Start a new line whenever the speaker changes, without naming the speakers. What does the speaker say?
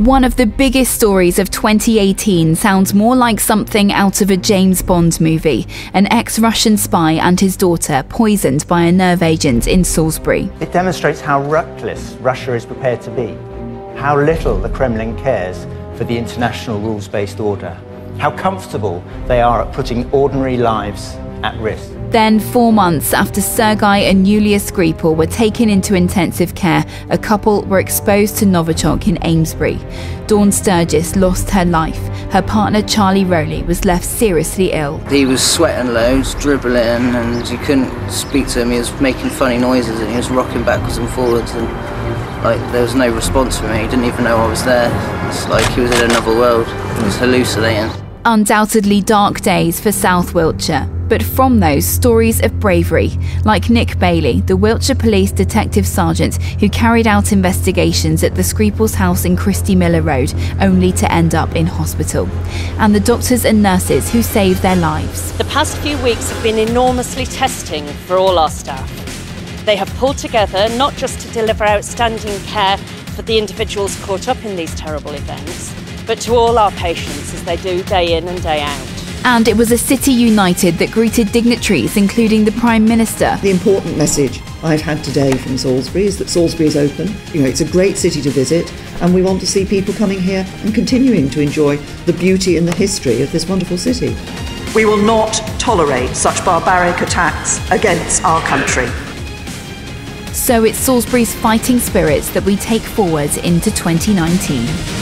One of the biggest stories of 2018 sounds more like something out of a James Bond movie an ex Russian spy and his daughter poisoned by a nerve agent in Salisbury.
It demonstrates how reckless Russia is prepared to be, how little the Kremlin cares for the international rules based order, how comfortable they are at putting ordinary lives at risk.
Then, four months after Sergei and Yulia Skripal were taken into intensive care, a couple were exposed to Novichok in Amesbury. Dawn Sturgess lost her life. Her partner Charlie Rowley was left seriously ill.
He was sweating loads, dribbling, and you couldn't speak to him. He was making funny noises and he was rocking backwards and forwards, and like there was no response from me. He didn't even know I was there. It's like he was in another world. He was hallucinating.
Undoubtedly dark days for South Wiltshire, but from those stories of bravery, like Nick Bailey, the Wiltshire Police Detective Sergeant who carried out investigations at the Skripals house in Christie Miller Road, only to end up in hospital, and the doctors and nurses who saved their lives.
The past few weeks have been enormously testing for all our staff. They have pulled together not just to deliver outstanding care for the individuals caught up in these terrible events, but to all our patients as they do day in and day out.
And it was a city united that greeted dignitaries, including the Prime Minister.
The important message I've had today from Salisbury is that Salisbury is open. You know, it's a great city to visit, and we want to see people coming here and continuing to enjoy the beauty and the history of this wonderful city.
We will not tolerate such barbaric attacks against our country.
So it's Salisbury's fighting spirits that we take forward into 2019.